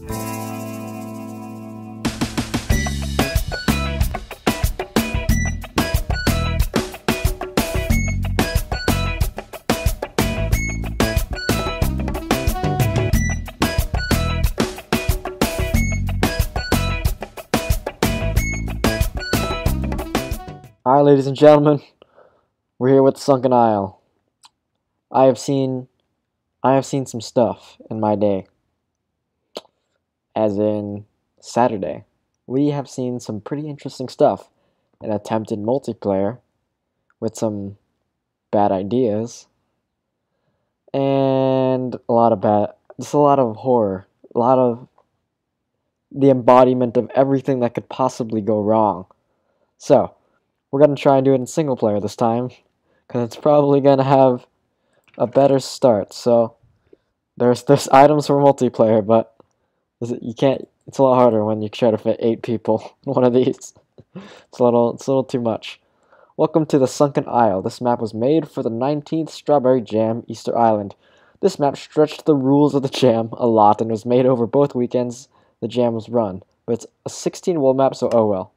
Alright, ladies and gentlemen, we're here with Sunken Isle. I have seen, I have seen some stuff in my day. As in Saturday, we have seen some pretty interesting stuff. An attempted multiplayer with some bad ideas, and a lot of bad, just a lot of horror, a lot of the embodiment of everything that could possibly go wrong. So, we're going to try and do it in single player this time, because it's probably going to have a better start. So, there's there's items for multiplayer, but you can't. It's a lot harder when you try to fit eight people in one of these. It's a little it's a little too much. Welcome to the Sunken Isle. This map was made for the 19th Strawberry Jam Easter Island. This map stretched the rules of the jam a lot and was made over both weekends the jam was run. But it's a 16 wool map, so oh well.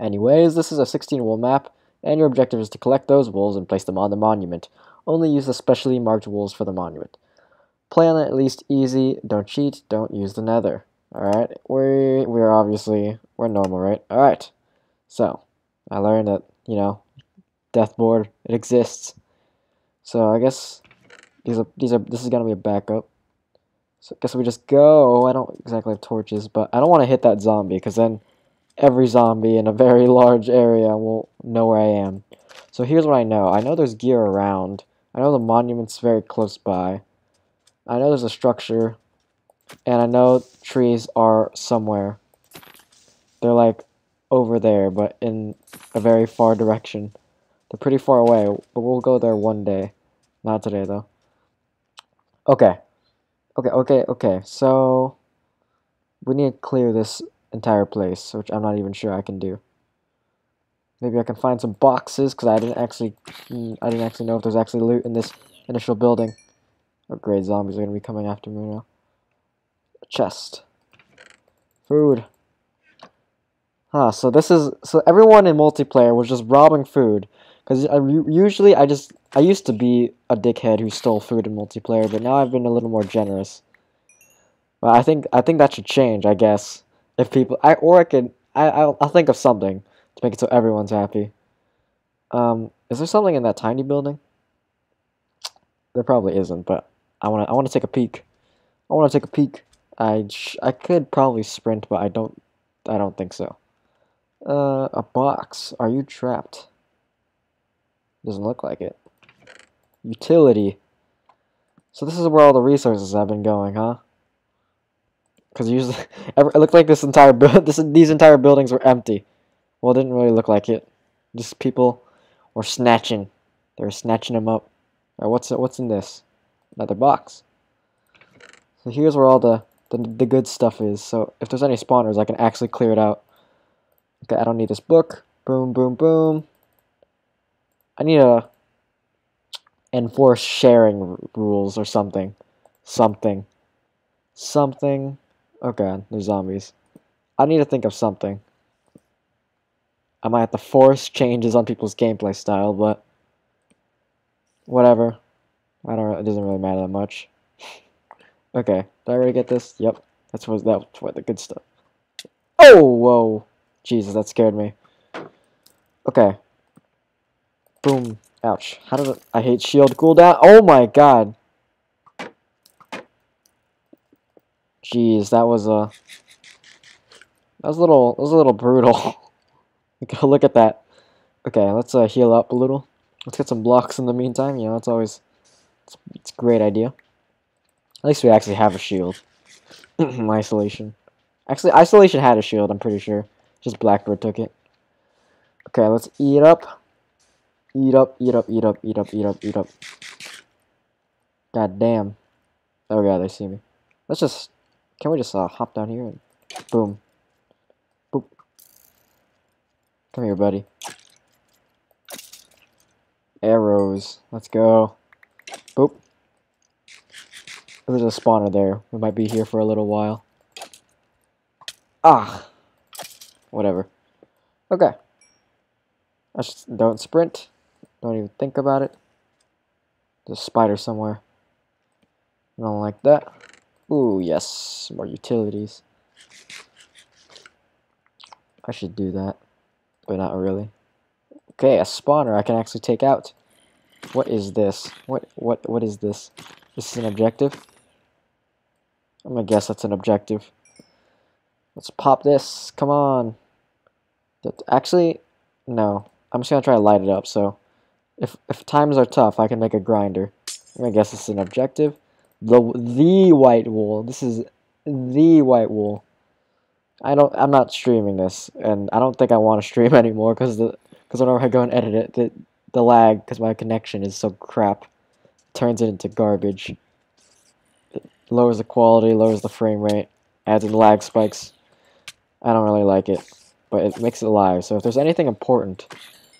Anyways, this is a 16 wool map, and your objective is to collect those wools and place them on the monument. Only use the specially marked wools for the monument. Play on at least easy, don't cheat, don't use the nether. Alright, we, we're obviously, we're normal, right? Alright, so, I learned that, you know, death board, it exists. So I guess these are, these are, this is gonna be a backup. So I guess we just go, I don't exactly have torches, but I don't want to hit that zombie, because then every zombie in a very large area will know where I am. So here's what I know. I know there's gear around. I know the monument's very close by. I know there's a structure. And I know trees are somewhere. They're like over there, but in a very far direction. They're pretty far away, but we'll go there one day. Not today, though. Okay. Okay, okay, okay. So, we need to clear this entire place, which I'm not even sure I can do. Maybe I can find some boxes, because I didn't actually, mm, I didn't actually know if there's actually loot in this initial building. Oh great, zombies are to be coming after me now. A chest. Food. Huh, so this is, so everyone in multiplayer was just robbing food. Because usually I just, I used to be a dickhead who stole food in multiplayer, but now I've been a little more generous. But I think, I think that should change, I guess. If people, I or I could, I I'll, I'll think of something to make it so everyone's happy. Um, is there something in that tiny building? There probably isn't, but I wanna I wanna take a peek. I wanna take a peek. I I could probably sprint, but I don't I don't think so. Uh, a box. Are you trapped? Doesn't look like it. Utility. So this is where all the resources have been going, huh? Because usually, it looked like this entire this these entire buildings were empty. Well, it didn't really look like it. Just people were snatching. They were snatching them up. What's what's in this? Another box. So here's where all the, the the good stuff is. So if there's any spawners, I can actually clear it out. Okay, I don't need this book. Boom, boom, boom. I need to enforce sharing rules or something. Something. Something. Oh god, there's zombies. I need to think of something. I might have to force changes on people's gameplay style, but whatever. I don't. It doesn't really matter that much. okay, did I already get this? Yep, that's what that's what the good stuff. Oh, whoa, Jesus, that scared me. Okay. Boom. Ouch. How did it, I hate shield cooldown? Oh my god. Jeez, that was a that was a little that was a little brutal. look at that. Okay, let's uh, heal up a little. Let's get some blocks in the meantime. You know, it's always it's, it's a great idea. At least we actually have a shield. isolation. Actually, isolation had a shield. I'm pretty sure. Just Blackbird took it. Okay, let's eat up. Eat up, eat up, eat up, eat up, eat up, eat up. God damn. Oh god, they see me. Let's just can we just uh, hop down here and boom. Boop. Come here, buddy. Arrows. Let's go. Boop. There's a spawner there. We might be here for a little while. Ah! Whatever. Okay. I just don't sprint. Don't even think about it. There's a spider somewhere. I don't like that. Ooh, yes. More utilities. I should do that. But not really. Okay, a spawner I can actually take out. What is this? What what what is this? This is an objective? I'm gonna guess that's an objective. Let's pop this. Come on. Actually, no. I'm just gonna try to light it up. So, if if times are tough, I can make a grinder. I guess it's an objective. The the white wool. This is the white wool. I don't. I'm not streaming this, and I don't think I want to stream anymore because the because whenever I go and edit it, the the lag because my connection is so crap turns it into garbage. It lowers the quality, lowers the frame rate, adds in lag spikes. I don't really like it, but it makes it live. So if there's anything important,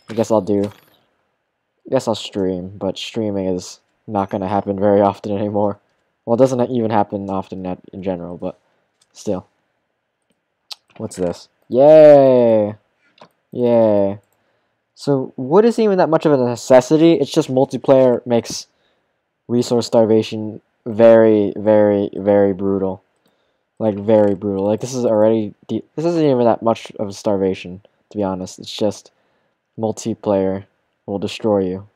I guess I'll do. I guess I'll stream, but streaming is not going to happen very often anymore. Well, it doesn't even happen often in general, but still. What's this? Yay! Yay. So, wood isn't even that much of a necessity. It's just multiplayer makes resource starvation very, very, very brutal. Like, very brutal. Like, this is already... This isn't even that much of a starvation, to be honest. It's just multiplayer will destroy you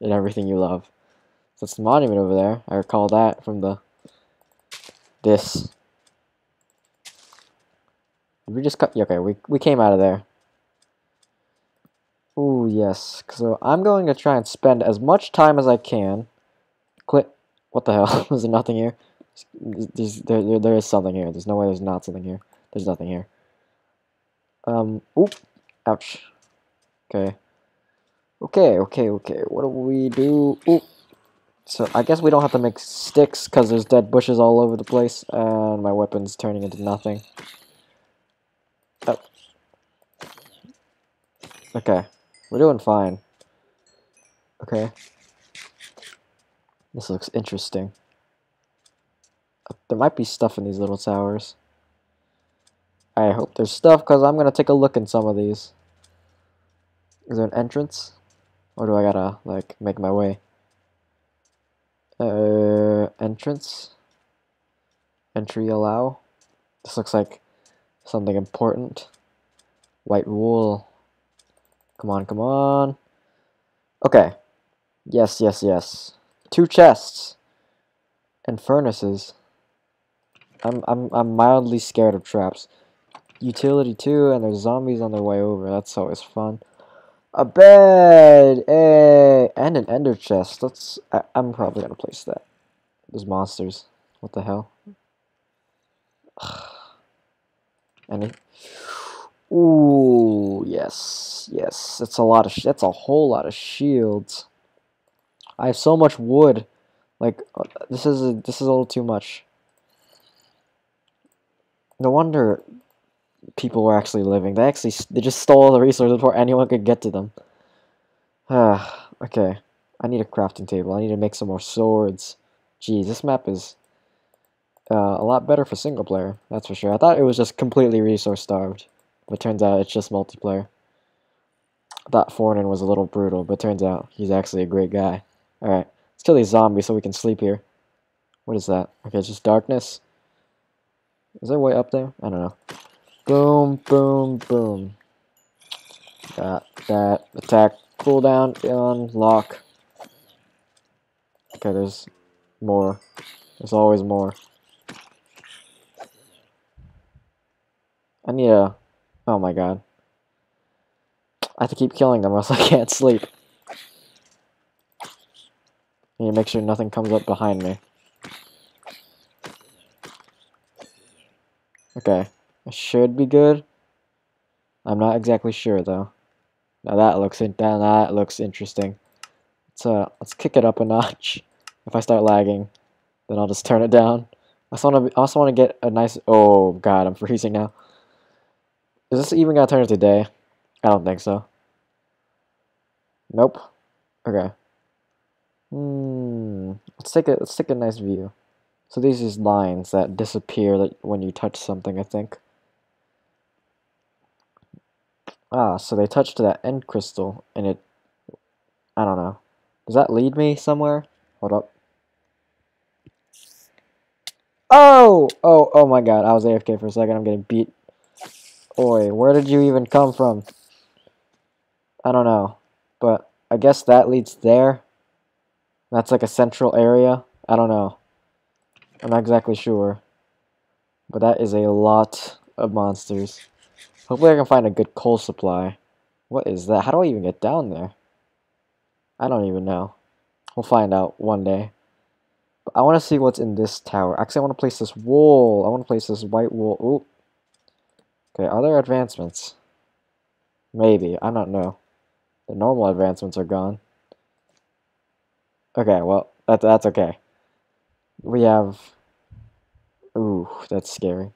and everything you love. So it's the monument over there. I recall that from the... This. Did we just cut... Okay, we, we came out of there. Oh yes. So I'm going to try and spend as much time as I can. Click. What the hell? There's nothing here. There's, there, there, there is something here. There's no way there's not something here. There's nothing here. Um. Oop. Ouch. Okay. Okay, okay, okay. What do we do? Oop. So I guess we don't have to make sticks because there's dead bushes all over the place. And my weapon's turning into nothing. Oh. Okay. We're doing fine. Okay. This looks interesting. There might be stuff in these little towers. I hope there's stuff, because I'm going to take a look in some of these. Is there an entrance? Or do I gotta, like, make my way? Uh, entrance? Entry allow? This looks like something important. White wool. Come on, come on. Okay. Yes, yes, yes. Two chests. And furnaces. I'm I'm I'm mildly scared of traps. Utility too, and there's zombies on their way over. That's always fun. A bed! Hey! And an ender chest. Let's I, I'm probably gonna place that. There's monsters. What the hell? Any Ooh, yes, yes. That's a lot of. that's a whole lot of shields. I have so much wood. Like uh, this is a, this is a little too much. No wonder people were actually living. They actually they just stole all the resources before anyone could get to them. Ah, okay. I need a crafting table. I need to make some more swords. Geez, this map is uh, a lot better for single player. That's for sure. I thought it was just completely resource starved. But turns out it's just multiplayer. I thought Fornan was a little brutal, but turns out he's actually a great guy. Alright, let's kill these zombies so we can sleep here. What is that? Okay, it's just darkness. Is there a way up there? I don't know. Boom, boom, boom. Got that. Attack, cooldown, on, lock. Okay, there's more. There's always more. I need a Oh my god. I have to keep killing them or else I can't sleep. I need to make sure nothing comes up behind me. Okay. I should be good. I'm not exactly sure though. Now that looks in that, looks interesting. Let's uh let's kick it up a notch. If I start lagging, then I'll just turn it down. I also want to also want to get a nice oh god, I'm freezing now. Is this even gonna turn into day? I don't think so. Nope. Okay. Hmm. Let's take a let's take a nice view. So these are lines that disappear when you touch something. I think. Ah, so they touched that end crystal, and it... I don't know. Does that lead me somewhere? Hold up. Oh! Oh, oh my god, I was AFK for a second, I'm getting beat. Oi, where did you even come from? I don't know. But I guess that leads there. That's like a central area. I don't know. I'm not exactly sure. But that is a lot of monsters. Hopefully I can find a good coal supply. What is that? How do I even get down there? I don't even know. We'll find out one day. But I want to see what's in this tower. Actually, I want to place this wool. I want to place this white wool. Ooh. Okay, are there advancements? Maybe. I don't know. The normal advancements are gone. Okay, well, that, that's okay. We have... Ooh, that's scary.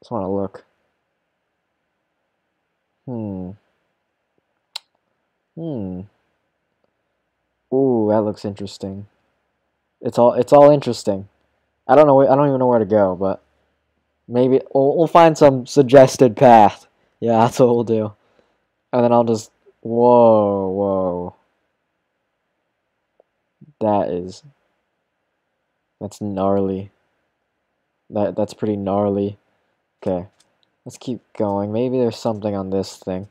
Just want to look. Hmm. Hmm. Ooh, that looks interesting. It's all it's all interesting. I don't know. I don't even know where to go, but maybe we'll, we'll find some suggested path. Yeah, that's what we'll do. And then I'll just whoa, whoa. That is that's gnarly. That that's pretty gnarly. Okay. Let's keep going. Maybe there's something on this thing.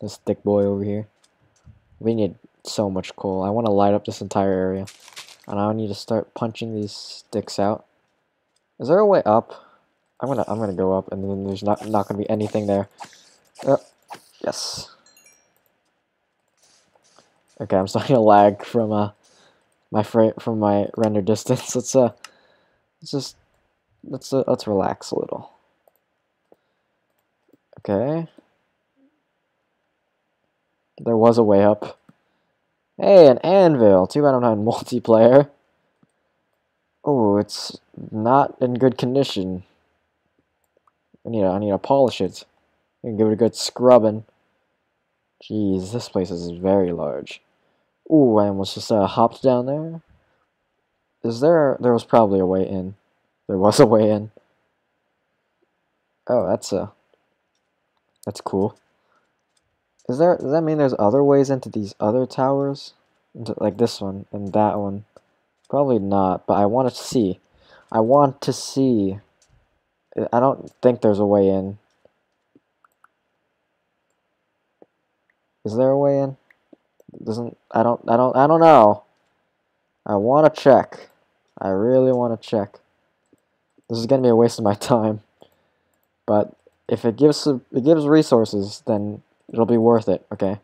This thick boy over here. We need so much coal. I want to light up this entire area. And I need to start punching these sticks out. Is there a way up? I'm gonna I'm gonna go up and then there's not not gonna be anything there. Uh, yes. Okay, I'm starting to lag from uh my from my render distance. Let's uh let's just let's uh, let's relax a little. Okay. There was a way up. Hey, an anvil. Too bad I don't have multiplayer. Oh, it's not in good condition. I need to, I need to polish it. Can give it a good scrubbing. Jeez, this place is very large. Ooh, I almost just uh, hopped down there. Is there... There was probably a way in. There was a way in. Oh, that's a... That's cool. Is there, does that mean there's other ways into these other towers? Into, like this one and that one? Probably not, but I want to see. I want to see. I don't think there's a way in. Is there a way in? Doesn't, I don't, I don't, I don't know. I want to check. I really want to check. This is going to be a waste of my time. But if it gives, it gives resources, then It'll be worth it, okay?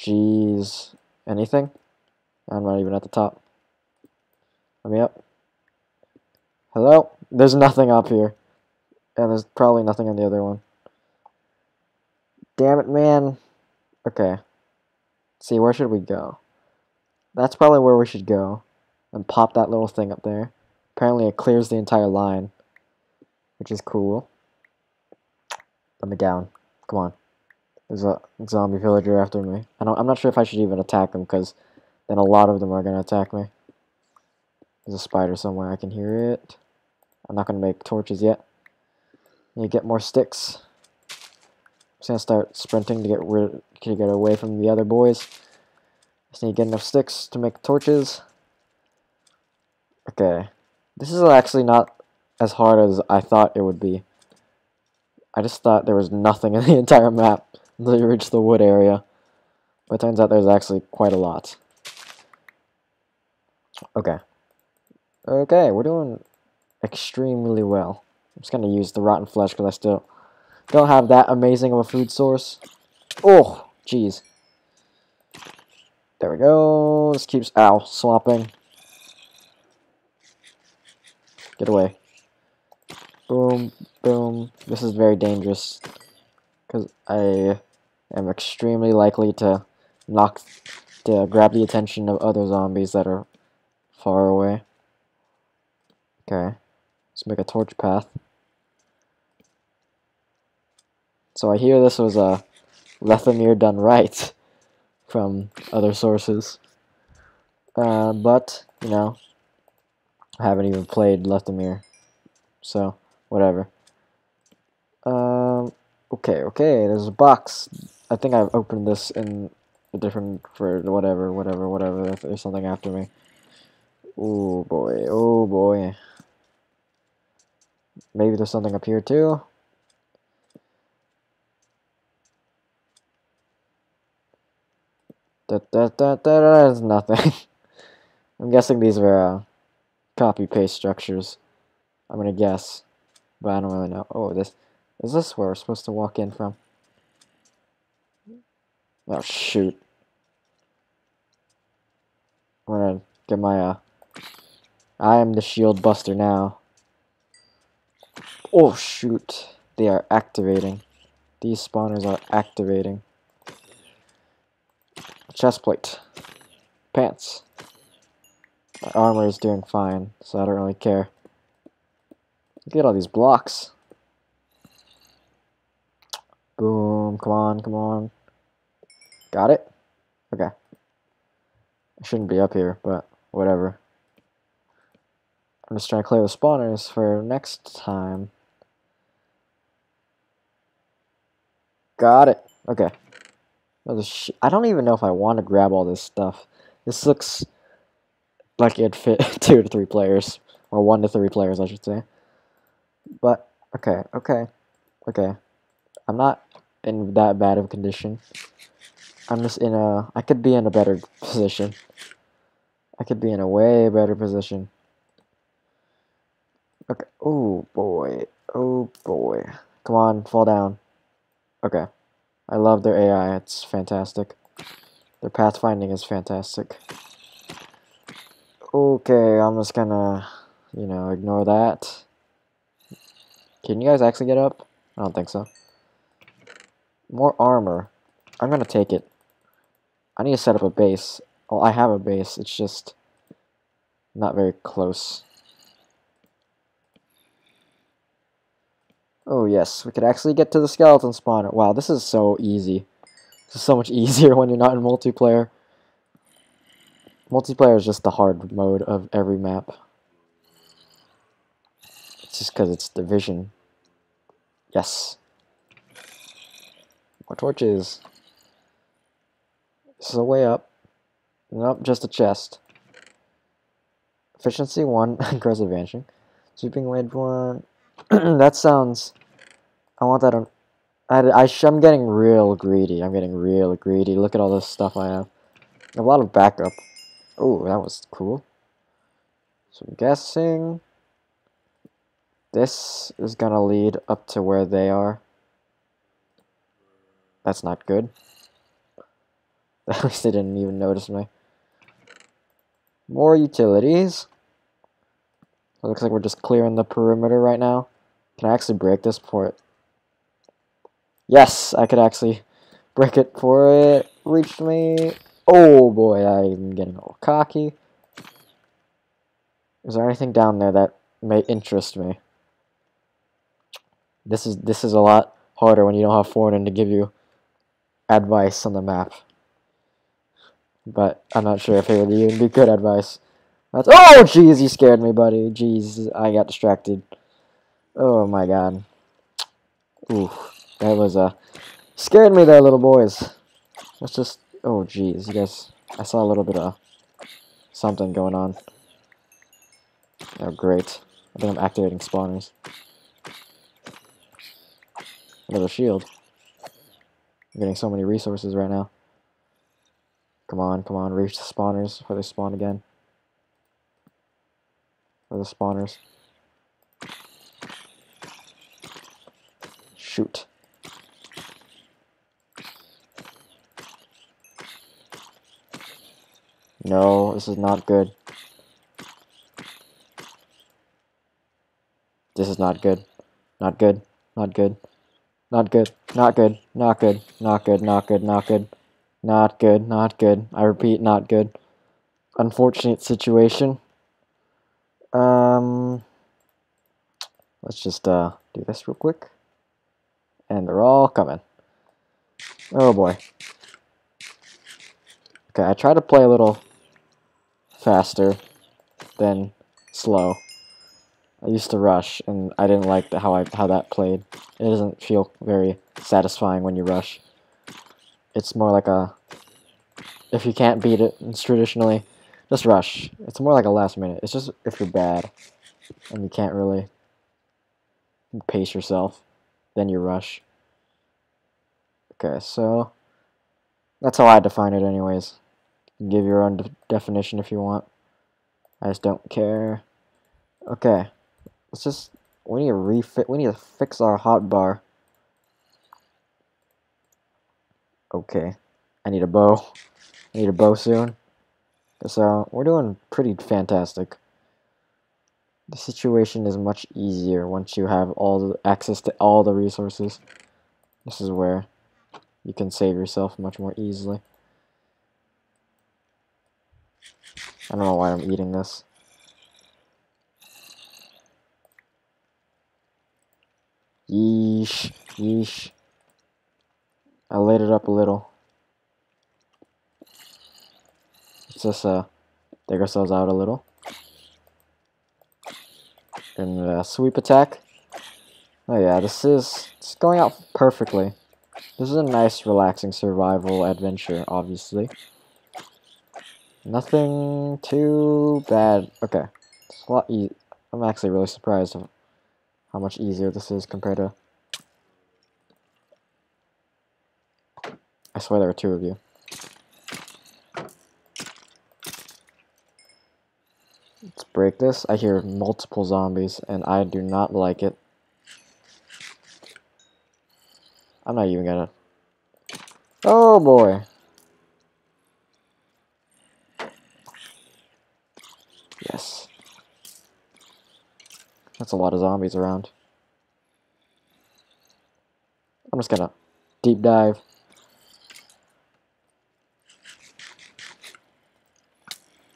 Jeez. Anything? I'm not even at the top. Let me up. Hello? There's nothing up here. And there's probably nothing on the other one. Damn it, man. Okay. See, where should we go? That's probably where we should go. And pop that little thing up there. Apparently it clears the entire line. Which is cool. Let me down. Come on. There's a zombie villager after me. I don't, I'm not sure if I should even attack them, because then a lot of them are going to attack me. There's a spider somewhere. I can hear it. I'm not going to make torches yet. Need to get more sticks. I'm just going to start sprinting to get rid to get away from the other boys. Just need to get enough sticks to make torches. Okay. This is actually not as hard as I thought it would be. I just thought there was nothing in the entire map until you reach the wood area. But turns out there's actually quite a lot. Okay. Okay, we're doing extremely well. I'm just going to use the rotten flesh because I still don't have that amazing of a food source. Oh, jeez. There we go. This keeps, ow, swapping. Get away. Boom, boom. This is very dangerous. Because I am extremely likely to knock, to grab the attention of other zombies that are far away. Okay. Let's make a torch path. So I hear this was a Lethamyr done right from other sources. Uh, but, you know, I haven't even played Lethamyr. So, whatever. Um, okay, okay, there's a box. I think I've opened this in a different, for whatever, whatever, whatever, if there's something after me. Oh boy, oh boy. Maybe there's something up here too? That, that, that, that is nothing. I'm guessing these were uh, copy-paste structures. I'm gonna guess, but I don't really know. Oh, this is this where we're supposed to walk in from? Oh shoot! I'm gonna get my uh. I am the shield buster now. Oh shoot! They are activating. These spawners are activating. Chest plate. Pants. My armor is doing fine, so I don't really care. Look at all these blocks. Boom, come on, come on. Got it? Okay. I shouldn't be up here, but whatever. I'm just trying to clear the spawners for next time. Got it. Okay. Oh, I don't even know if I want to grab all this stuff. This looks like it'd fit two to three players, or one to three players, I should say. But okay, okay, okay. I'm not in that bad of condition. I'm just in a. I could be in a better position. I could be in a way better position. Okay. Oh boy. Oh boy. Come on, fall down. Okay. I love their AI. It's fantastic. Their pathfinding is fantastic. Okay, I'm just gonna, you know, ignore that. Can you guys actually get up? I don't think so. More armor. I'm gonna take it. I need to set up a base. Well, I have a base. It's just not very close. Oh yes, we could actually get to the skeleton spawner. Wow, this is so easy. This is so much easier when you're not in multiplayer. Multiplayer is just the hard mode of every map. It's just because it's division. Yes. More torches. This is a way up. Nope, just a chest. Efficiency 1, aggressive vanishing. Sweeping wave 1. that sounds... I want that on... I, I, I'm getting real greedy. I'm getting real greedy. Look at all this stuff I have. A lot of backup. Oh, that was cool. So I'm guessing this is gonna lead up to where they are. That's not good. At least they didn't even notice me. More utilities. It looks like we're just clearing the perimeter right now. Can I actually break this before it... Yes, I could actually break it for it reached me. Oh boy, I'm getting a little cocky. Is there anything down there that may interest me? This is this is a lot harder when you don't have Fornan to give you advice on the map. But I'm not sure if it would even be good advice. That's oh jeez, you scared me, buddy. Jeez, I got distracted. Oh my god. Ooh, that was uh scared me there, little boys. Let's just Oh, geez, you guys, I saw a little bit of something going on. Oh, great. I think I'm activating spawners. Another shield. I'm getting so many resources right now. Come on, come on, reach the spawners before they spawn again. Where the spawners? Shoot. No, this is not good. This is not good. Not good. Not good. Not good. Not good. Not good. Not good. Not good. Not good. Not good. Not good. I repeat, not good. Unfortunate situation. Um, let's just uh do this real quick. And they're all coming. Oh boy. Okay, I try to play a little faster than slow. I used to rush, and I didn't like the, how I how that played. It doesn't feel very satisfying when you rush. It's more like a if you can't beat it traditionally, just rush. It's more like a last minute. It's just if you're bad and you can't really pace yourself, then you rush. Okay, so that's how I define it, anyways. Give your own de definition if you want. I just don't care. Okay, let's just we need to refit. We need to fix our hot bar. Okay, I need a bow. I need a bow soon. So we're doing pretty fantastic. The situation is much easier once you have all the access to all the resources. This is where you can save yourself much more easily. I don't know why I'm eating this. Yeesh, yeesh. I laid it up a little. Let's just uh, dig ourselves out a little. And uh, sweep attack. Oh yeah, this is it's going out perfectly. This is a nice, relaxing survival adventure, obviously. Nothing too bad. Okay, it's a lot e I'm actually really surprised of how much easier this is compared to... I swear there are two of you. Let's break this. I hear multiple zombies, and I do not like it. I'm not even gonna... Oh boy! Yes. That's a lot of zombies around. I'm just gonna deep dive.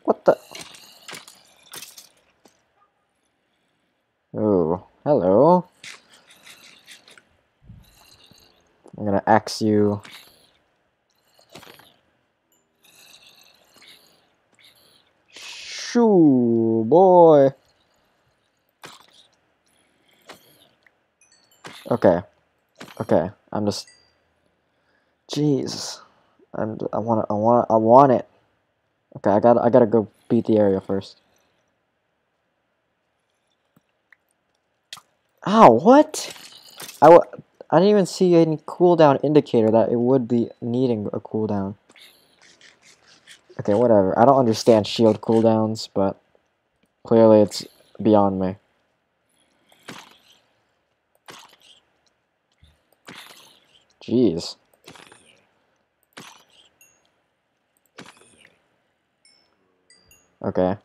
What the? Oh, hello. I'm gonna axe you. Boy. Okay. Okay. I'm just Jeez. I'm I want I want I want it. Okay, I got I got to go beat the area first. Ow, what? I w I didn't even see any cooldown indicator that it would be needing a cooldown. Okay, whatever. I don't understand shield cooldowns, but clearly it's beyond me. Jeez. Okay.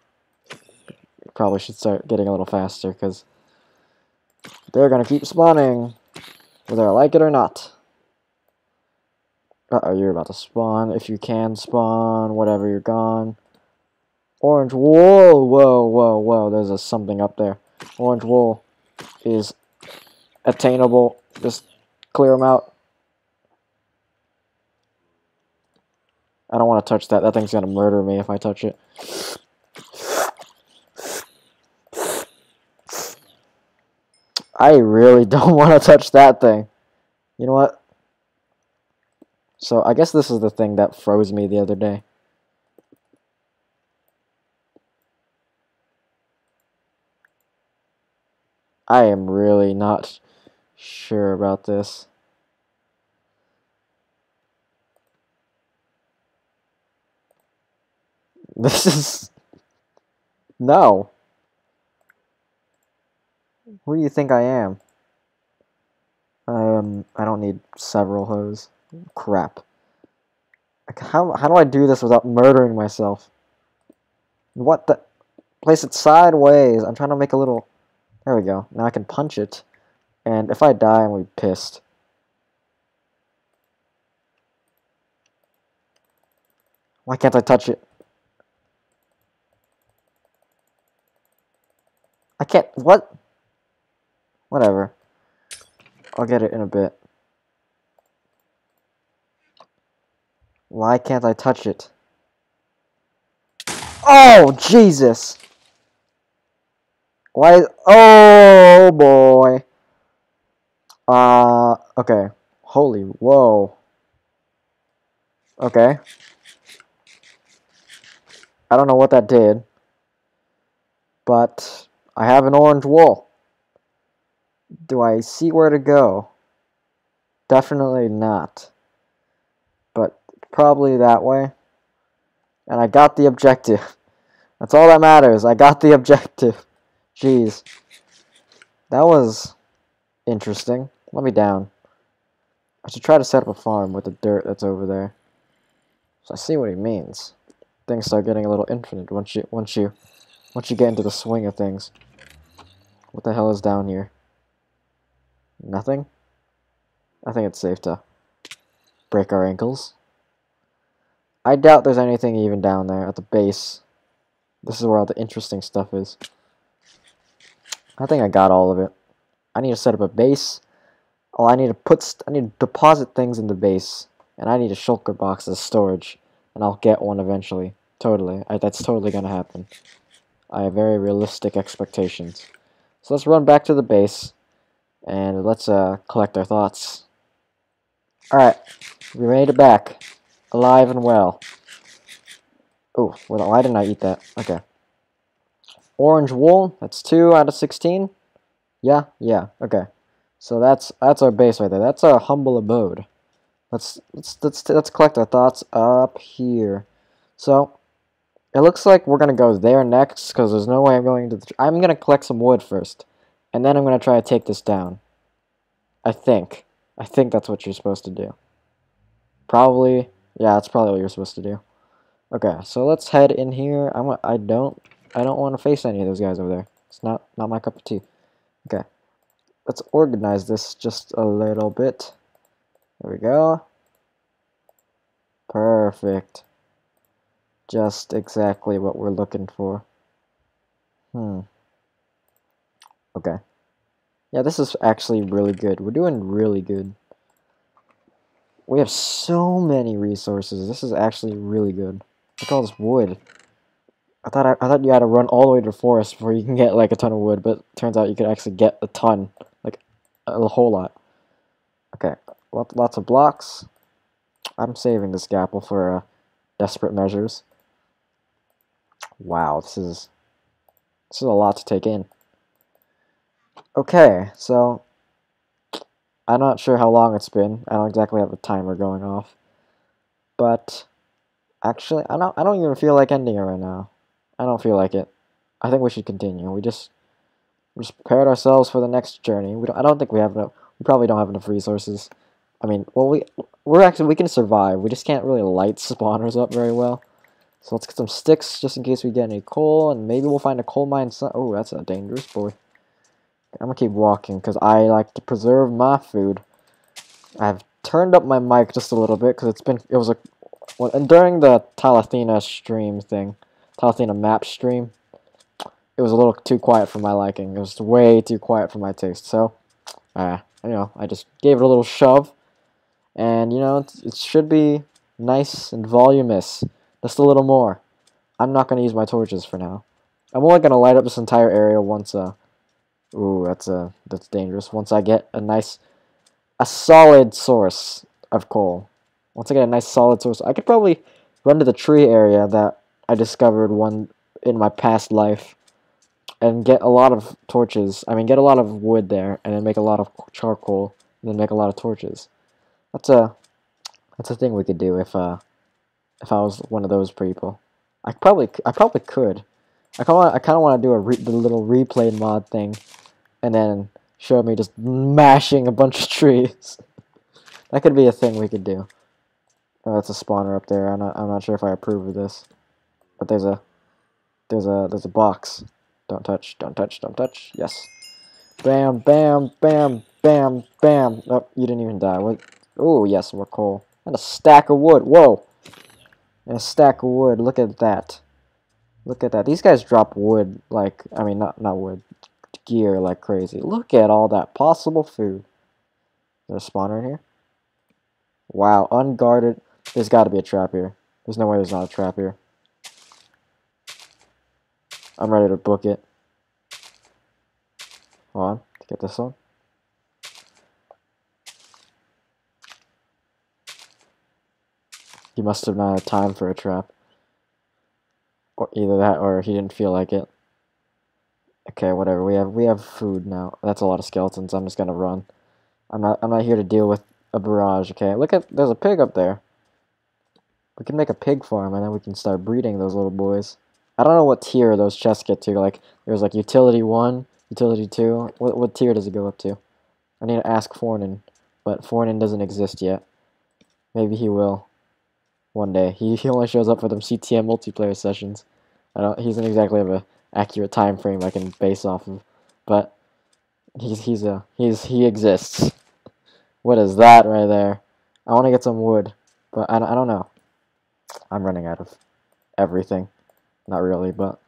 Probably should start getting a little faster, because they're gonna keep spawning, whether I like it or not. Uh oh you're about to spawn. If you can spawn, whatever, you're gone. Orange wool! Whoa, whoa, whoa, there's a something up there. Orange wool is attainable. Just clear them out. I don't want to touch that. That thing's gonna murder me if I touch it. I really don't want to touch that thing. You know what? So I guess this is the thing that froze me the other day. I am really not sure about this. This is... No. Who do you think I am? Um, I don't need several hoes. Crap. How, how do I do this without murdering myself? What the... Place it sideways. I'm trying to make a little... There we go. Now I can punch it. And if I die, I'm going to be pissed. Why can't I touch it? I can't... What? Whatever. I'll get it in a bit. Why can't I touch it? Oh, Jesus! Why? Oh boy. Uh, okay. Holy, whoa. Okay. I don't know what that did. But I have an orange wool. Do I see where to go? Definitely not. But probably that way. And I got the objective. That's all that matters. I got the objective. Jeez. That was interesting. Let me down. I should try to set up a farm with the dirt that's over there. So I see what he means. Things start getting a little infinite once you once you once you get into the swing of things. What the hell is down here? Nothing? I think it's safe to break our ankles. I doubt there's anything even down there at the base. This is where all the interesting stuff is. I think I got all of it. I need to set up a base. Oh, I need to put, I need to deposit things in the base. And I need a shulker box as storage. And I'll get one eventually. Totally. I, that's totally gonna happen. I have very realistic expectations. So let's run back to the base. And let's uh, collect our thoughts. Alright. We made it back. Alive and well. Oh, well, why didn't I eat that? Okay. Orange wool, that's 2 out of 16. Yeah, yeah, okay. So that's that's our base right there. That's our humble abode. Let's let's let's let's collect our thoughts up here. So it looks like we're gonna go there next because there's no way I'm going to. The, I'm gonna collect some wood first, and then I'm gonna try to take this down. I think. I think that's what you're supposed to do. Probably. Yeah, that's probably what you're supposed to do. Okay, so let's head in here. I'm. I don't. I don't want to face any of those guys over there. It's not not my cup of tea. Okay. Let's organize this just a little bit. There we go. Perfect. Just exactly what we're looking for. Hmm. Okay. Yeah, this is actually really good. We're doing really good. We have so many resources. This is actually really good. Look at all this wood. I thought I, I thought you had to run all the way to the forest before you can get like a ton of wood, but turns out you could actually get a ton, like a whole lot. Okay, lots of blocks. I'm saving this gapple for uh, desperate measures. Wow, this is this is a lot to take in. Okay, so I'm not sure how long it's been. I don't exactly have a timer going off, but actually, I don't I don't even feel like ending it right now. I don't feel like it. I think we should continue. We just we just prepared ourselves for the next journey. We don't, I don't think we have enough. We probably don't have enough resources. I mean, well, we we're actually we can survive. We just can't really light spawners up very well. So let's get some sticks just in case we get any coal, and maybe we'll find a coal mine. Oh, that's a dangerous boy. I'm gonna keep walking because I like to preserve my food. I've turned up my mic just a little bit because it's been it was a well, and during the Talathena stream thing. Talathena map stream, it was a little too quiet for my liking. It was way too quiet for my taste. So, uh, you know, I just gave it a little shove, and you know, it should be nice and voluminous, just a little more. I'm not gonna use my torches for now. I'm only gonna light up this entire area once. Uh, ooh, that's uh, that's dangerous. Once I get a nice, a solid source of coal. Once I get a nice solid source, I could probably run to the tree area that I discovered one in my past life and get a lot of torches. I mean, get a lot of wood there and then make a lot of charcoal and then make a lot of torches. That's a that's a thing we could do if uh if I was one of those people. I probably I probably could. I kind of I kind of want to do a re, the little replay mod thing, and then show me just mashing a bunch of trees. that could be a thing we could do. Oh, that's a spawner up there. I'm not I'm not sure if I approve of this. But there's a there's a there's a box. Don't touch, don't touch, don't touch. Yes. Bam, bam, bam, bam, bam. Oh, you didn't even die. What? Oh, yes, more coal. And a stack of wood. Whoa. And a stack of wood. Look at that. Look at that. These guys drop wood like, I mean, not, not wood, gear like crazy. Look at all that possible food. Is there a spawner in here? Wow, unguarded. There's got to be a trap here. There's no way there's not a trap here. I'm ready to book it. Hold on, to get this one. He must have not had time for a trap. Or either that or he didn't feel like it. Okay, whatever. We have we have food now. That's a lot of skeletons. I'm just gonna run. I'm not I'm not here to deal with a barrage, okay? Look at there's a pig up there. We can make a pig farm and then we can start breeding those little boys. I don't know what tier those chests get to. Like there's like utility one, utility two. What what tier does it go up to? I need to ask Fornan, but Fornan doesn't exist yet. Maybe he will one day. He, he only shows up for them CTM multiplayer sessions. I don't. He doesn't exactly have a accurate time frame I can base off of, but he's he's a he's he exists. What is that right there? I want to get some wood, but I, I don't know. I'm running out of everything. Not really, but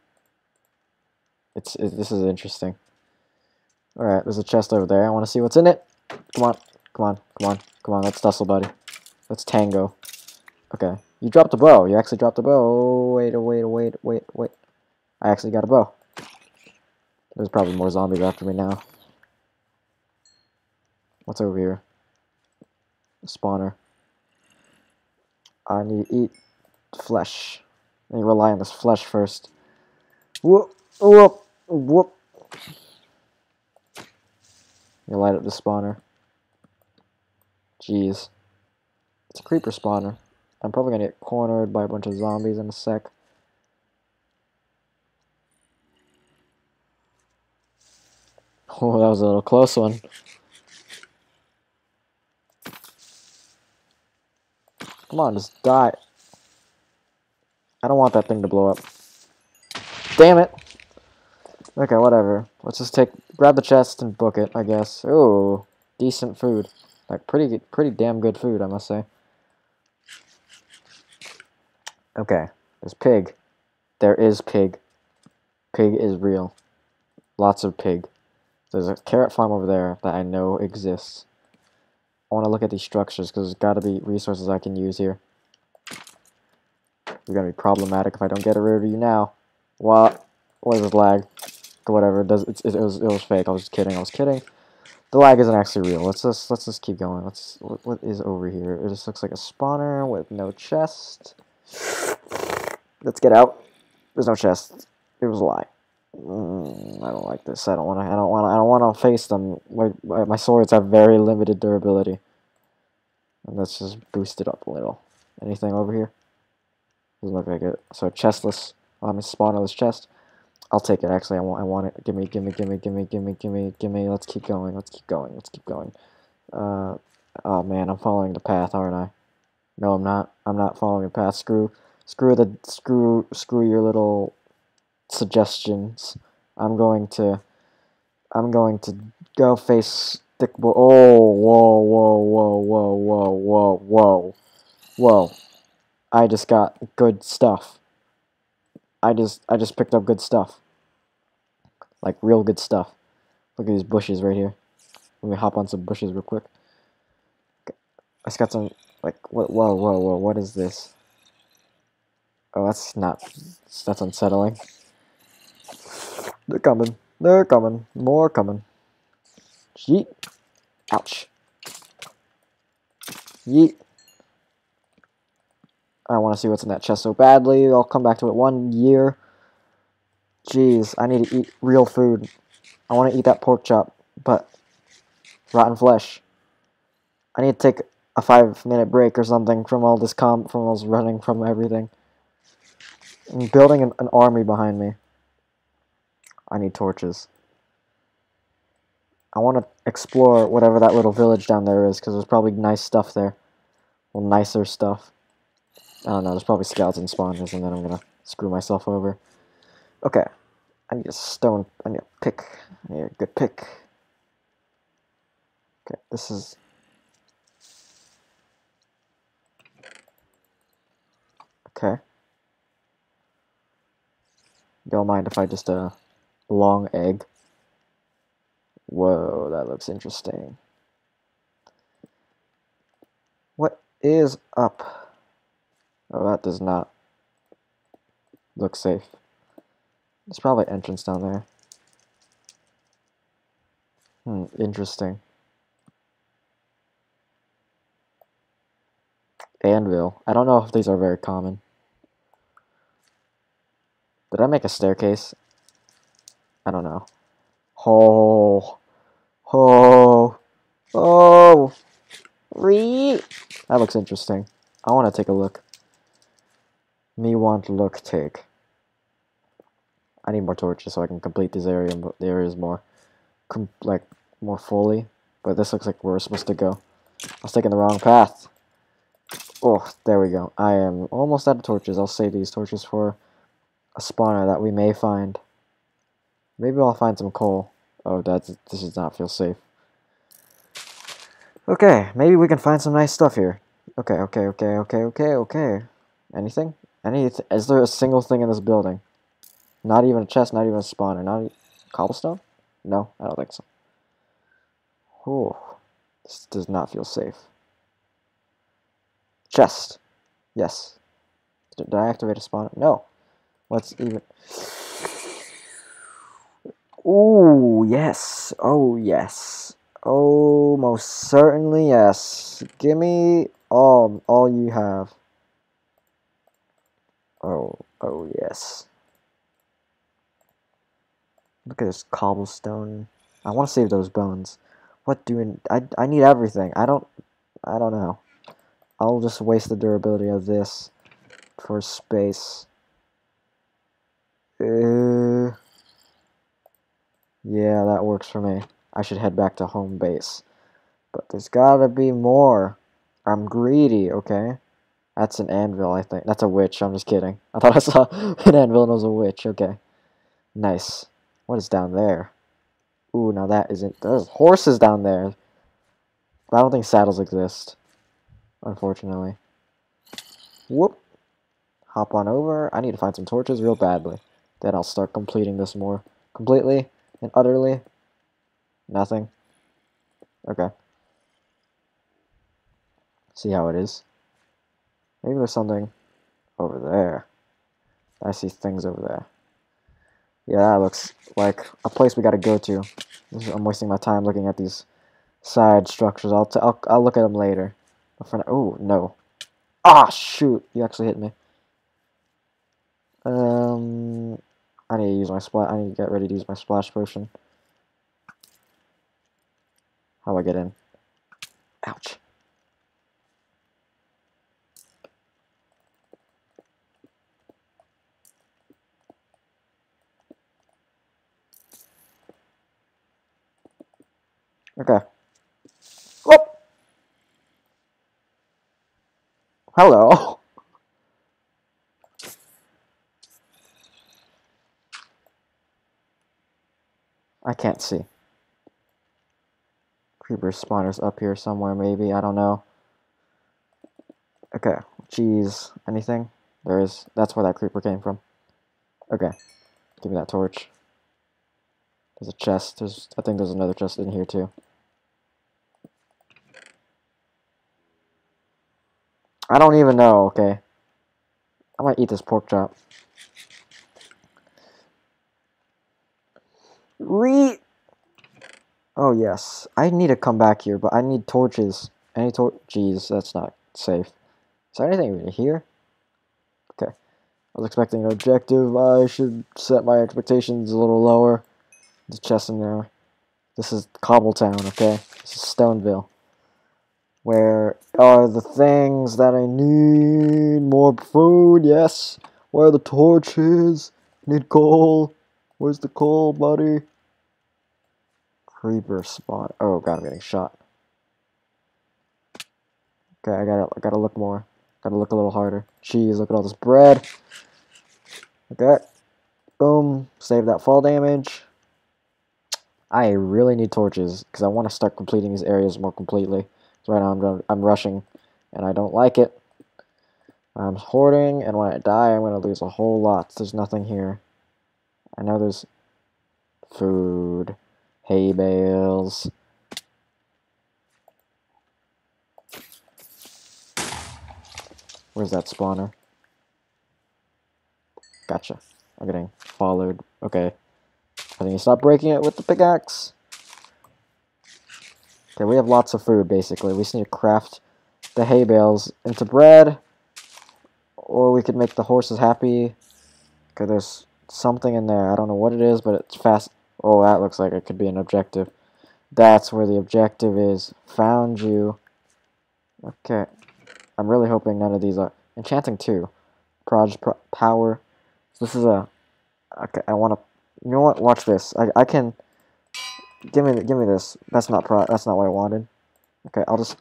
it's it, this is interesting. All right, there's a chest over there. I want to see what's in it. Come on, come on, come on, come on. Let's tussle, buddy. Let's tango. Okay. You dropped a bow. You actually dropped a bow. Oh, wait, wait, wait, wait, wait. I actually got a bow. There's probably more zombies after me now. What's over here? A spawner. I need to eat flesh. Need to rely on this flesh first. Whoop, whoop, whoop. You light up the spawner. Jeez. It's a creeper spawner. I'm probably gonna get cornered by a bunch of zombies in a sec. Oh, that was a little close one. Come on, just die. I don't want that thing to blow up. Damn it! Okay, whatever. Let's just take, grab the chest and book it, I guess. Ooh, decent food. Like, pretty, pretty damn good food, I must say. Okay, there's pig. There is pig. Pig is real. Lots of pig. There's a carrot farm over there that I know exists. I want to look at these structures because there's got to be resources I can use here. Going to be problematic if I don't get of you now. What? What is lag? Whatever. It, does, it, it, was, it was fake. I was just kidding. I was kidding. The lag isn't actually real. Let's just let's just keep going. Let's what, what is over here? It just looks like a spawner with no chest. Let's get out. There's no chest. It was a lie. Mm, I don't like this. I don't want to. I don't want. to. I don't want to face them. My, my swords have very limited durability. And let's just boost it up a little. Anything over here? Look like it. So chestless. Um, spawnerless chest. I'll take it. Actually, I want. I want it. Give me. Give me. Give me. Give me. Give me. Give me. Give me. Let's keep going. Let's keep going. Let's keep going. Uh. Oh man, I'm following the path, aren't I? No, I'm not. I'm not following the path. Screw. Screw the. Screw. Screw your little suggestions. I'm going to. I'm going to go face stick. Oh, whoa, whoa, whoa, whoa, whoa, whoa, whoa, whoa! I just got good stuff. I just I just picked up good stuff. Like real good stuff. Look at these bushes right here. Let me hop on some bushes real quick. I just got some like what whoa whoa whoa what is this? Oh that's not that's unsettling. They're coming. They're coming. More coming. Yeet. Ouch. Yeet. I want to see what's in that chest so badly. I'll come back to it one year. Jeez, I need to eat real food. I want to eat that pork chop, but rotten flesh. I need to take a five minute break or something from all this comp, from all this running from everything. I'm building an, an army behind me. I need torches. I want to explore whatever that little village down there is, because there's probably nice stuff there. Well, nicer stuff. I don't know, there's probably skeleton spawners, and then I'm gonna screw myself over. Okay. I need a stone, I need a pick. I need a good pick. Okay, this is... Okay. Don't mind if I just, uh, long egg. Whoa, that looks interesting. What is up? Oh, that does not look safe. There's probably entrance down there. Hmm, interesting. Anvil. I don't know if these are very common. Did I make a staircase? I don't know. Oh. Oh. Oh. Re. That looks interesting. I want to take a look. Me want look take. I need more torches so I can complete this area, the areas more, like, more fully. But this looks like we're supposed to go. I was taking the wrong path. Oh, there we go. I am almost out of torches. I'll save these torches for a spawner that we may find. Maybe I'll find some coal. Oh, that this does not feel safe. Okay, maybe we can find some nice stuff here. Okay, okay, okay, okay, okay, okay. Anything? Any? Is there a single thing in this building? Not even a chest, not even a spawner, not a cobblestone? No, I don't think so. Oh, this does not feel safe. Chest. Yes. Did, I activate a spawner? No. Let's even... Oh, yes. Oh, yes. Oh, most certainly yes. Give me all, all you have. Oh, oh yes. Look at this cobblestone. I want to save those bones. What do I? I need everything. I don't. I don't know. I'll just waste the durability of this for space. Uh, yeah, that works for me. I should head back to home base. But there's gotta be more. I'm greedy, okay? That's an anvil, I think. That's a witch, I'm just kidding. I thought I saw an anvil and it was a witch, okay. Nice. What is down there? Ooh, now that isn't... There's horses down there. I don't think saddles exist. Unfortunately. Whoop. Hop on over. I need to find some torches real badly. Then I'll start completing this more completely and utterly. Nothing. Okay. See how it is. Maybe there's something over there. I see things over there. Yeah, that looks like a place we gotta go to. I'm wasting my time looking at these side structures. I'll, t I'll, I'll look at them later. Oh, no. Ah, shoot. You actually hit me. Um, I need to use my splash. I need to get ready to use my splash potion. How do I get in? Ouch. Okay. Whoop! Hello. I can't see. Creeper spawners up here somewhere, maybe. I don't know. Okay. Jeez. Anything? There is. That's where that creeper came from. Okay. Give me that torch. There's a chest. There's. I think there's another chest in here, too. I don't even know, okay? I might eat this pork chop. Re... Oh, yes. I need to come back here, but I need torches. Any tor- Jeez, that's not safe. Is there anything over here? Okay. I was expecting an objective. I should set my expectations a little lower. A chest in there. This is Cobbletown, okay? This is Stoneville. Where are the things that I need? More food, yes. Where are the torches? Need coal. Where's the coal, buddy? Creeper spot. Oh god, I'm getting shot. Okay, I gotta, I gotta look more. Gotta look a little harder. Jeez, look at all this bread. Okay. Boom. Save that fall damage. I really need torches because I want to start completing these areas more completely. Right now I'm, I'm rushing, and I don't like it. I'm hoarding, and when I die, I'm going to lose a whole lot. There's nothing here. I know there's food, hay bales. Where's that spawner? Gotcha. I'm getting followed. Okay. I think you stop breaking it with the pickaxe. Okay, we have lots of food, basically. We just need to craft the hay bales into bread. Or we could make the horses happy. Okay, there's something in there. I don't know what it is, but it's fast. Oh, that looks like it could be an objective. That's where the objective is. Found you. Okay. I'm really hoping none of these are. Enchanting 2. Proj pro power. This is a... Okay, I want to... You know what? Watch this. I, I can... Give me give me this. That's not pro that's not what I wanted. Okay, I'll just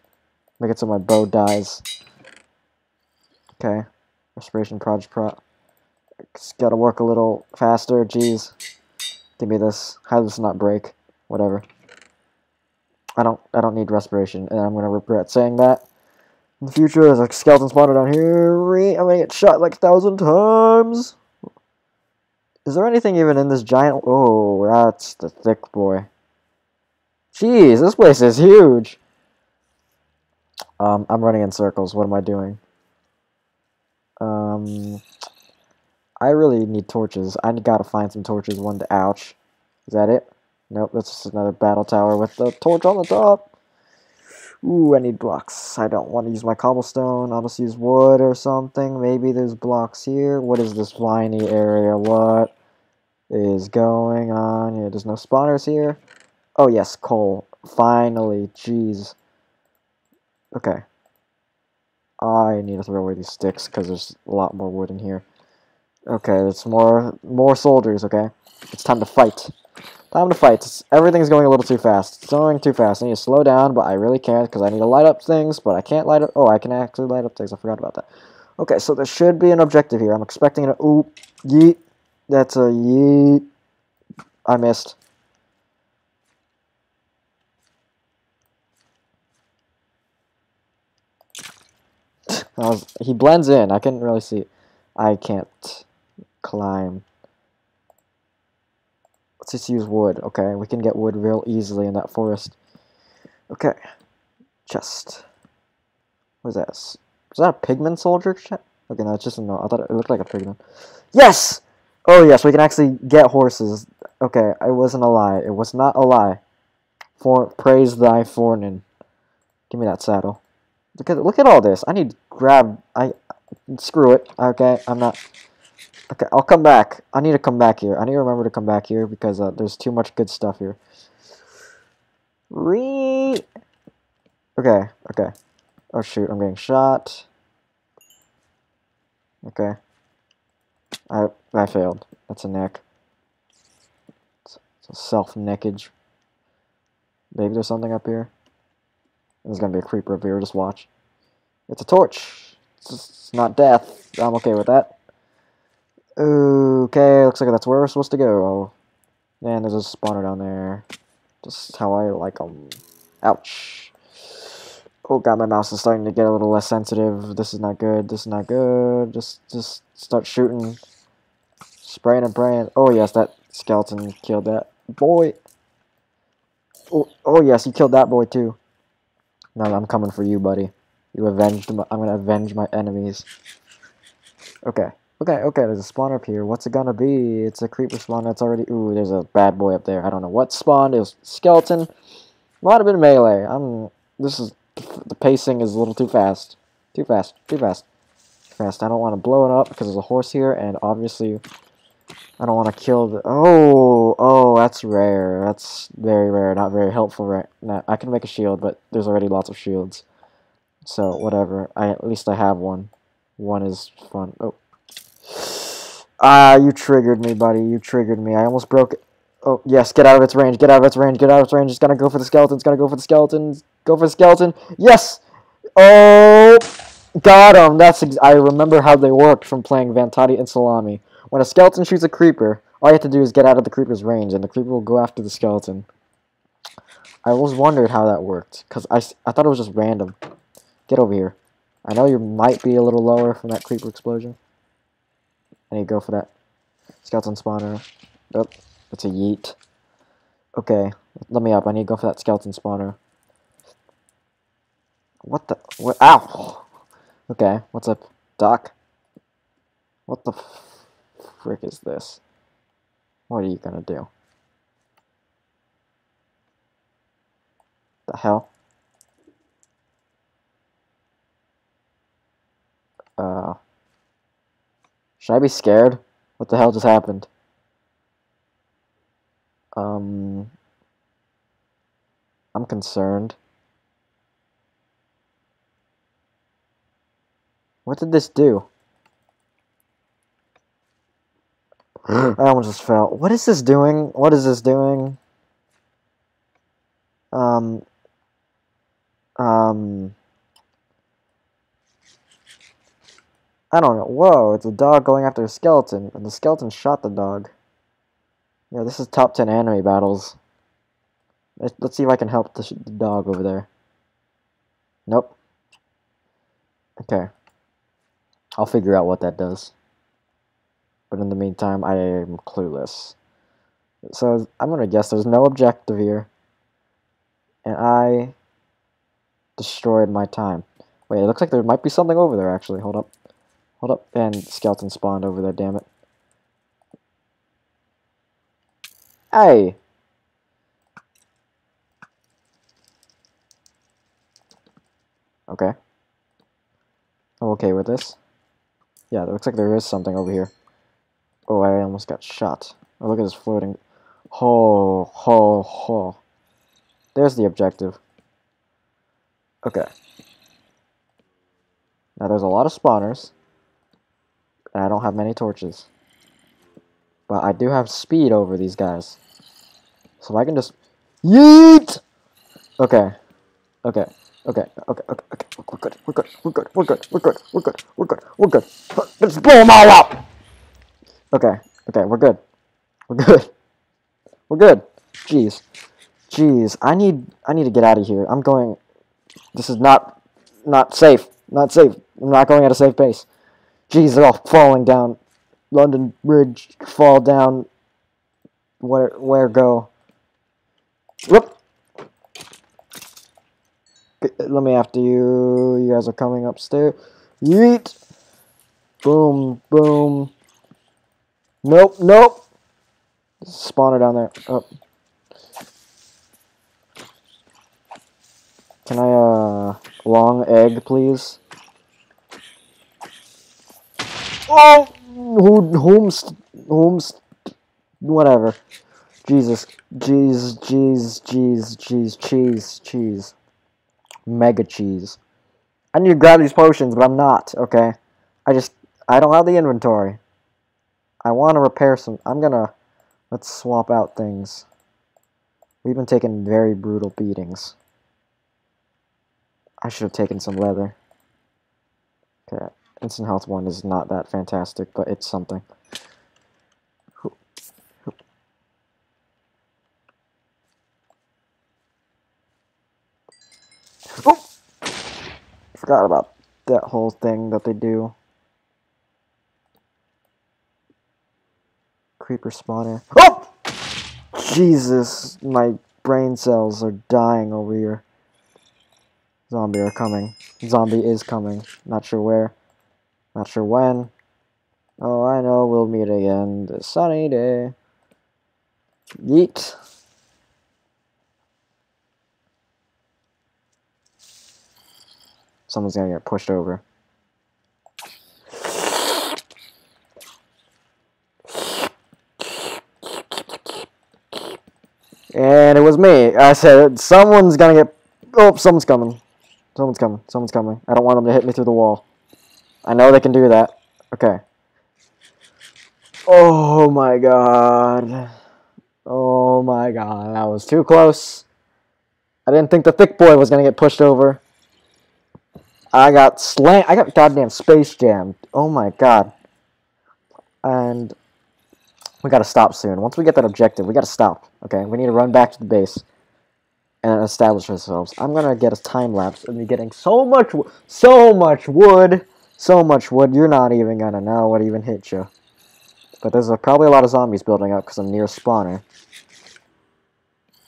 make it so my bow dies. Okay. Respiration Proj pro it's gotta work a little faster, jeez. Give me this. How does this not break? Whatever. I don't I don't need respiration, and I'm gonna regret saying that. In the future, there's a skeleton spawner down here. I'm gonna get shot like a thousand times. Is there anything even in this giant... Oh, that's the thick boy. Jeez, this place is huge. Um, I'm running in circles. What am I doing? Um, I really need torches. I gotta find some torches. One to ouch. Is that it? Nope, that's just another battle tower with the torch on the top. Ooh, I need blocks. I don't want to use my cobblestone. I'll just use wood or something. Maybe there's blocks here. What is this viney area? What is going on here? There's no spawners here. Oh, yes, coal. Finally. Jeez. Okay. I need to throw away these sticks because there's a lot more wood in here. Okay, it's more more soldiers, okay? It's time to fight. Time to fight. Everything's going a little too fast. It's going too fast. I need to slow down, but I really can't because I need to light up things, but I can't light up... Oh, I can actually light up things. I forgot about that. Okay, so there should be an objective here. I'm expecting it. Ooh, yeet. That's a yeet. I missed. Was, he blends in. I couldn't really see. I can't climb. Let's just use wood. Okay, we can get wood real easily in that forest. Okay. Chest. What is that? Is that a pigman soldier? Okay, no, it's just a no. I thought it looked like a pigman. Yes! Oh, yes, we can actually get horses. Okay, it wasn't a lie. It was not a lie. For Praise thy Fornan. Give me that saddle. Look at, look at all this. I need to grab... I Screw it. Okay, I'm not... Okay, I'll come back. I need to come back here. I need to remember to come back here because uh, there's too much good stuff here. Re... Okay, okay. Oh shoot, I'm getting shot. Okay. I I failed. That's a neck. It's, it's a self-neckage. Maybe there's something up here. There's gonna be a creeper up here, just watch. It's a torch. It's, it's not death. I'm okay with that. Okay, looks like that's where we're supposed to go. And there's a spawner down there. Just how I like them. Ouch. Oh god, my mouse is starting to get a little less sensitive. This is not good. This is not good. Just, just start shooting. Spraying and praying. Oh yes, that skeleton killed that boy. Oh, oh yes, he killed that boy too. No, I'm coming for you, buddy. You avenged I'm gonna avenge my enemies. Okay. Okay, okay, there's a spawn up here. What's it gonna be? It's a creeper spawn that's already... Ooh, there's a bad boy up there. I don't know what spawned. It was skeleton. Might have been melee. I'm... This is... The pacing is a little too fast. Too fast. Too fast. Too fast. I don't want to blow it up because there's a horse here, and obviously... I don't want to kill the... Oh! Oh, that's rare. That's very rare. Not very helpful right now. I can make a shield, but there's already lots of shields. So, whatever. I At least I have one. One is fun. Oh. Ah, you triggered me, buddy. You triggered me. I almost broke it. Oh, yes, get out of its range. Get out of its range. Get out of its range. It's gonna go for the skeleton. It's gonna go for the skeleton. Go for the skeleton. Yes! Oh! Got him! That's I remember how they worked from playing Vantati and Salami. When a skeleton shoots a creeper, all you have to do is get out of the creeper's range, and the creeper will go after the skeleton. I always wondered how that worked, because I, I thought it was just random. Get over here. I know you might be a little lower from that creeper explosion. I need to go for that skeleton spawner. Nope, it's a yeet. Okay, let me up. I need to go for that skeleton spawner. What the? What? Ow! Okay, what's up, Doc? What the frick is this? What are you gonna do? The hell? Uh, should I be scared? What the hell just happened? Um, I'm concerned. What did this do? I almost just fell. What is this doing? What is this doing? Um, um, I don't know. Whoa, it's a dog going after a skeleton, and the skeleton shot the dog. Yeah, this is top 10 anime battles. Let's, see if I can help the, the dog over there. Nope. Okay. I'll figure out what that does. But in the meantime, I am clueless. So, I'm gonna guess there's no objective here. And I destroyed my time. Wait, it looks like there might be something over there, actually. Hold up. Hold up. And skeleton spawned over there, damn it. Hey! Okay. I'm okay with this. Yeah, it looks like there is something over here. Oh, I almost got shot. Oh, look at this floating. Ho, ho, ho. There's the objective. Okay. Now there's a lot of spawners. And I don't have many torches. But I do have speed over these guys. So I can just... Yeet! Okay. Okay. Okay, okay, okay, okay, we're good, we're good, we're good, we're good, we're good, we're good, we're good, we're good. Let's blow them all up! Okay, okay, we're good. We're good. We're good. Jeez. Jeez, I need, I need to get out of here. I'm going, this is not, not safe, not safe. I'm not going at a safe pace. Jeez, they're all falling down. London Bridge, fall down. Where, where go? Whoop! Let me after you. You guys are coming upstairs. Yeet! Boom, boom. Nope, nope. Spawner down there. Oh. Can I, uh, long egg, please? Oh! Who, whom's, whom's, whatever. Jesus, jeez, jeez, jeez, jeez, cheese, cheese. Mega cheese. I need to grab these potions, but I'm not, okay? I just, I don't have the inventory. I want to repair some, I'm gonna, let's swap out things. We've been taking very brutal beatings. I should have taken some leather. Okay, instant health one is not that fantastic, but it's something. Oh! Forgot about that whole thing that they do. Creeper spawner. Oh! Jesus, my brain cells are dying over here. Zombie are coming. Zombie is coming. Not sure where. Not sure when. Oh, I know we'll meet again this sunny day. Yeet. Someone's gonna get pushed over. And it was me. I said, someone's gonna get... Oh, someone's coming. Someone's coming. Someone's coming. I don't want them to hit me through the wall. I know they can do that. Okay. Oh my god. Oh my god. That was too close. I didn't think the thick boy was gonna get pushed over. I got slant. I got goddamn space jammed. Oh my god. And we gotta stop soon. Once we get that objective, we gotta stop. Okay, we need to run back to the base and establish ourselves. I'm gonna get a time lapse of me getting so much, so much wood, so much wood. You're not even gonna know what even hit you. But there's a, probably a lot of zombies building up because I'm near a spawner.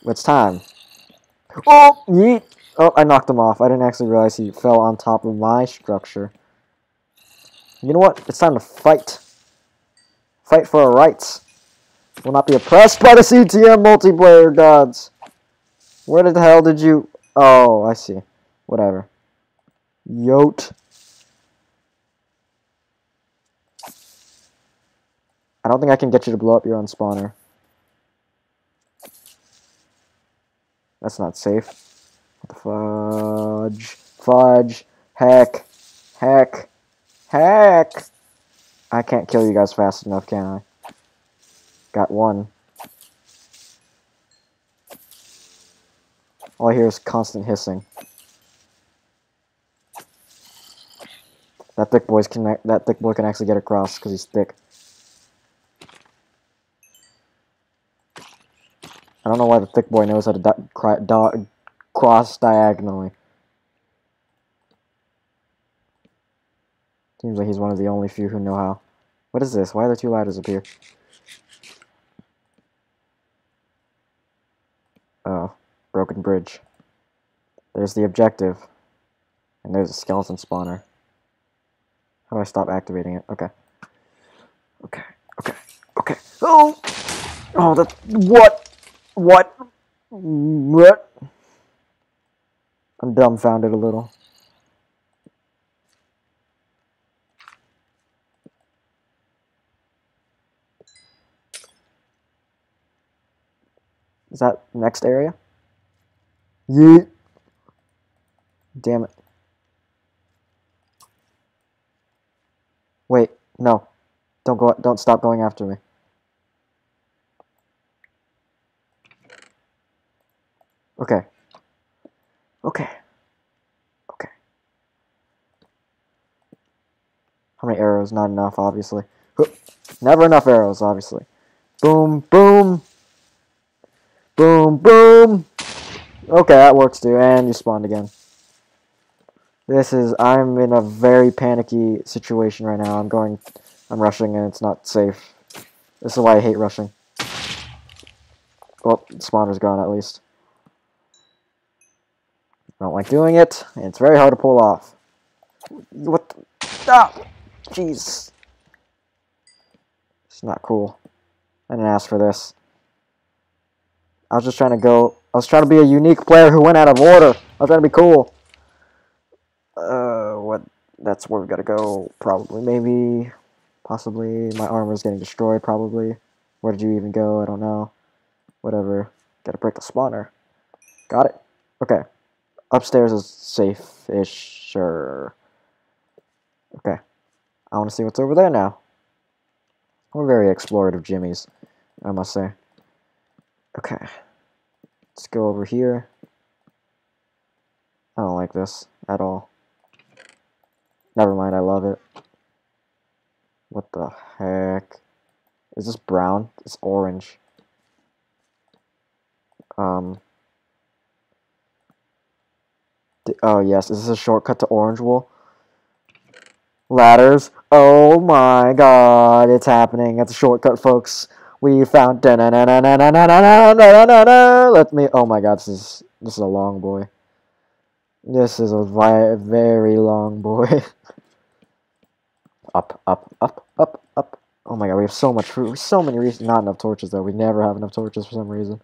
It's time. Oh, yeet. Oh, I knocked him off. I didn't actually realize he fell on top of my structure. You know what? It's time to fight. Fight for our rights. Will not be oppressed by the CTM multiplayer gods. Where the hell did you... Oh, I see. Whatever. Yote. I don't think I can get you to blow up your own spawner. That's not safe. Fudge. Fudge. Heck. Heck. Heck. I can't kill you guys fast enough, can I? Got one. All I hear is constant hissing. That thick boy's can that thick boy can actually get across because he's thick. I don't know why the thick boy knows how to di cross diagonally. Seems like he's one of the only few who know how. What is this? Why are there two ladders up here? Oh, broken bridge. There's the objective. And there's a skeleton spawner. How do I stop activating it? Okay. Okay. Okay. Okay. Oh! Oh, that. What? What? What? I'm dumbfounded a little. Is that next area? Yeet. Damn it. Wait, no. Don't go don't stop going after me. Okay. Okay. Okay. How many arrows? Not enough, obviously. Never enough arrows, obviously. Boom, boom. Boom, boom. Okay, that works too. And you spawned again. This is, I'm in a very panicky situation right now. I'm going, I'm rushing and it's not safe. This is why I hate rushing. Well, spawner's gone at least. I don't like doing it, and it's very hard to pull off. What the? Ah! Jeez. It's not cool. I didn't ask for this. I was just trying to go... I was trying to be a unique player who went out of order. I was trying to be cool. Uh, what? That's where we gotta go. Probably, maybe, possibly. My armor's getting destroyed, probably. Where did you even go? I don't know. Whatever. Gotta break the spawner. Got it. Okay. Upstairs is safe-ish, sure. Okay. I want to see what's over there now. We're very explorative Jimmys, I must say. Okay. Let's go over here. I don't like this at all. Never mind, I love it. What the heck? Is this brown? It's orange. Um, Oh, yes. Is this a shortcut to Orange Wool? Ladders. Oh my god, it's happening. It's a shortcut, folks. We found. Let me. Oh my god, this is this is a long boy. This is a very long boy. up, up, up, up, up. Oh my god, we have so much fruit. So many reasons. Not enough torches though. We never have enough torches for some reason.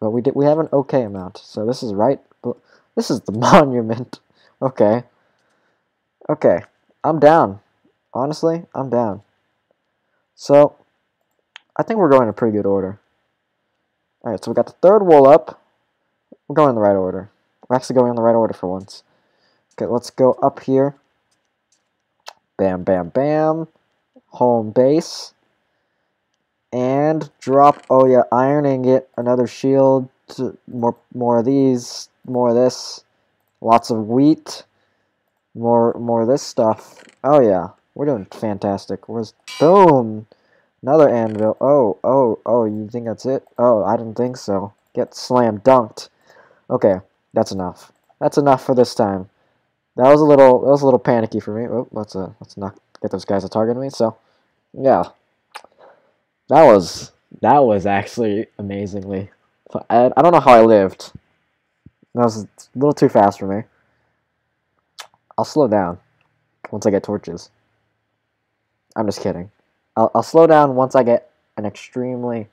But we did. We have an okay amount. So this is right. This is the monument. Okay. Okay. I'm down. Honestly, I'm down. So, I think we're going in a pretty good order. Alright, so we got the third wool up. We're going in the right order. We're actually going in the right order for once. Okay, let's go up here. Bam, bam, bam. Home base. And drop, oh yeah, iron ingot, another shield, more, more of these, more of this. Lots of wheat. More more of this stuff. Oh yeah. We're doing fantastic. Where's boom? Another anvil. Oh, oh, oh, you think that's it? Oh, I didn't think so. Get slam dunked. Okay, that's enough. That's enough for this time. That was a little that was a little panicky for me. Oh, let's uh let's not get those guys to target me. So yeah. That was that was actually amazingly I, I don't know how I lived. That was a little too fast for me. I'll slow down once I get torches. I'm just kidding. I'll, I'll slow down once I get an extremely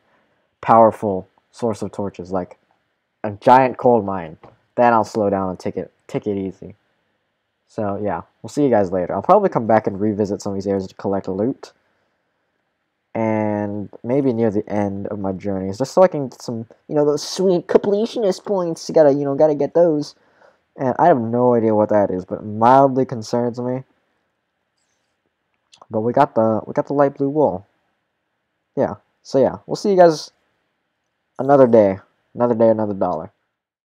powerful source of torches, like a giant coal mine. then I'll slow down and take it take it easy. So yeah, we'll see you guys later. I'll probably come back and revisit some of these areas to collect loot. And maybe near the end of my journeys, just so I can get some, you know, those sweet completionist points. You gotta, you know, gotta get those. And I have no idea what that is, but mildly concerns me. But we got the we got the light blue wool. Yeah. So yeah, we'll see you guys another day. Another day, another dollar.